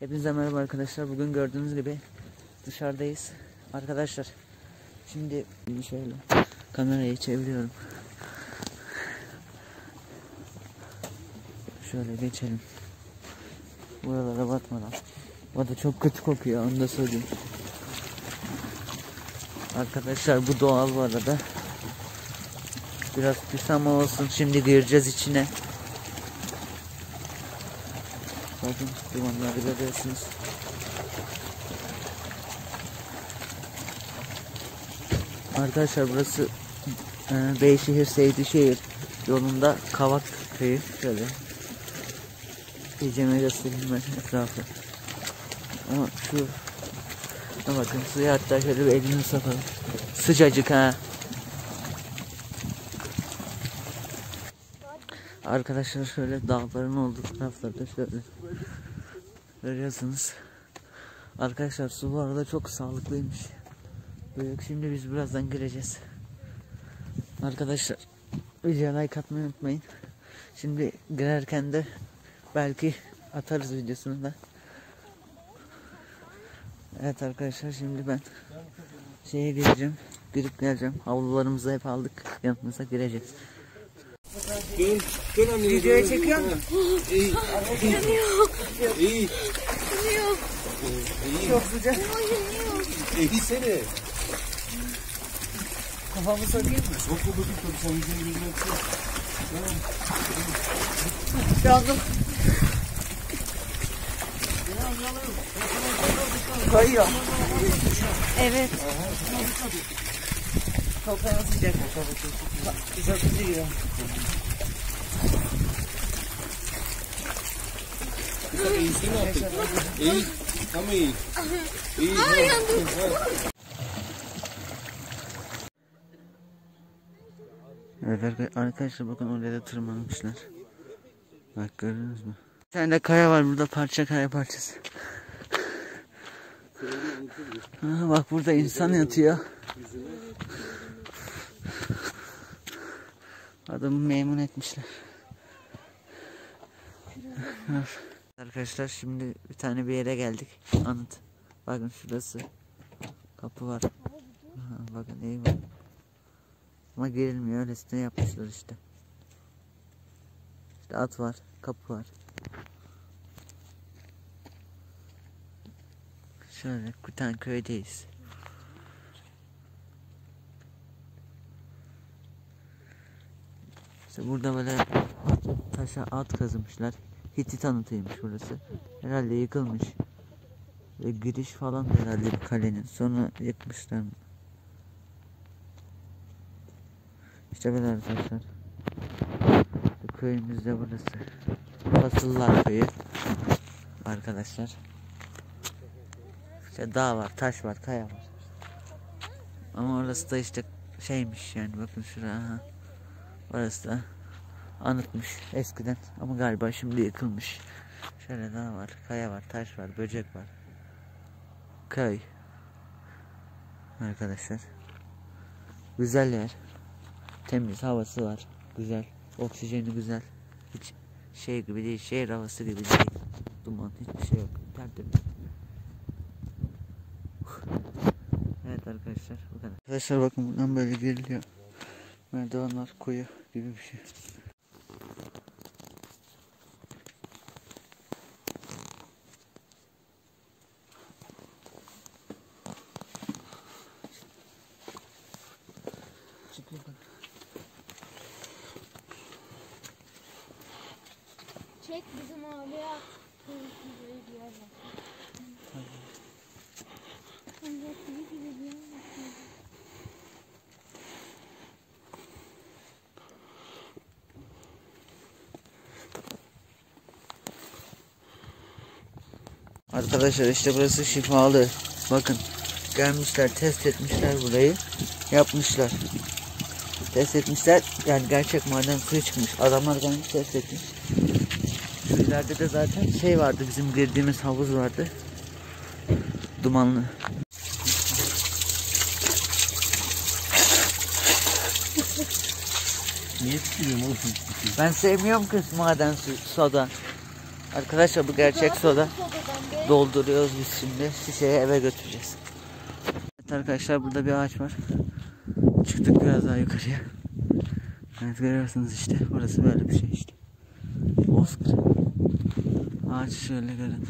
Hepinize merhaba arkadaşlar. Bugün gördüğünüz gibi dışarıdayız. Arkadaşlar şimdi şöyle kamerayı çeviriyorum. Şöyle geçelim. Buralara batmadan. O da çok kötü kokuyor onu da söyleyeyim. Arkadaşlar bu doğal bu arada. Biraz pis ama olsun. Şimdi gireceğiz içine. Bakın dumanları görüyorsunuz. Arkadaşlar burası e, Beyşehir Seydişehir yolunda Kavak köyü. Şöyle. İyiceme göstereyim ben etrafı. Ama şu bakın suya hatta şöyle elini sokalım. Sıcacık ha. Arkadaşlar şöyle dağların olduğu taraflarda şöyle görüyorsunuz. Arkadaşlar su bu arada çok sağlıklıymış. Böyle şimdi biz birazdan gireceğiz. Arkadaşlar videoya like atmayı unutmayın. Şimdi girerken de belki atarız videosunu da. Evet arkadaşlar şimdi ben şeye gireceğim. Girip geleceğim. Havlularımızı hep aldık. Yanımıza gireceğiz. Dön, dön anne. Videoya çekiyor musun? İyi, iyi. Çok sıcak. İyi seni. Kafamı sokayım mı? Çok da bakayım tabii sen yüzünü yüzüne yapsın. Yandım. Kayıyor. Evet. Çok fena sıcak. Mi yaptın? İyi. Tam iyi. İyi. Ay yandım. Evet arka- arkadaşlar bakın oraya da tırmanmışlar. Bak gördünüz mü? Bir tane de kaya var burada parça kaya parçası. Ha, bak burada insan yatıyor. Adamı memnun etmişler. Arkadaşlar şimdi bir tane bir yere geldik. Anıt. Bakın şurası. Kapı var. Ha, bakın iyi var. Ama girilmiyor öylesine yapmışlar işte. İşte at var, kapı var. Şöyle bir tane köydeyiz. İşte burada böyle taşa at kazımışlar. Hitit anıtıymış burası. Herhalde yıkılmış. Ve giriş falan herhalde bir kalenin. Sonra yıkmışlar. İşte böyle arkadaşlar. Bu köyümüz de burası. Fasıllar köyü. Arkadaşlar. İşte dağ var, taş var, kaya var. Ama orası da işte şeymiş yani bakın şuraya. Aha. Orası da anıtmış eskiden ama galiba şimdi yıkılmış. Şöyle dağ var, kaya var, taş var, böcek var. Köy. Arkadaşlar. Güzel yer. Temiz havası var. Güzel. Oksijeni güzel. Hiç şey gibi değil. Şehir havası gibi değil. Duman hiçbir şey yok. Tertemiz. Evet arkadaşlar bu kadar. Arkadaşlar bakın buradan böyle giriliyor. Bir şey. Çık yukarı. Çek bizim oraya. Arkadaşlar işte burası şifalı. Bakın gelmişler test etmişler burayı. Yapmışlar. Test etmişler. Yani gerçek maden suyu çıkmış. Adamlar gelmiş test etmiş. Şu ileride de zaten şey vardı bizim girdiğimiz havuz vardı. Dumanlı. Niye tükürüyorsun oğlum? Ben sevmiyorum ki maden su, soda. Arkadaşlar bu gerçek soda. Dolduruyoruz biz şimdi. Şişeye eve götüreceğiz. Evet arkadaşlar burada bir ağaç var. Çıktık biraz daha yukarıya. Evet görüyorsunuz işte. Burası böyle bir şey işte. Bozkır. Ağaç şöyle görün.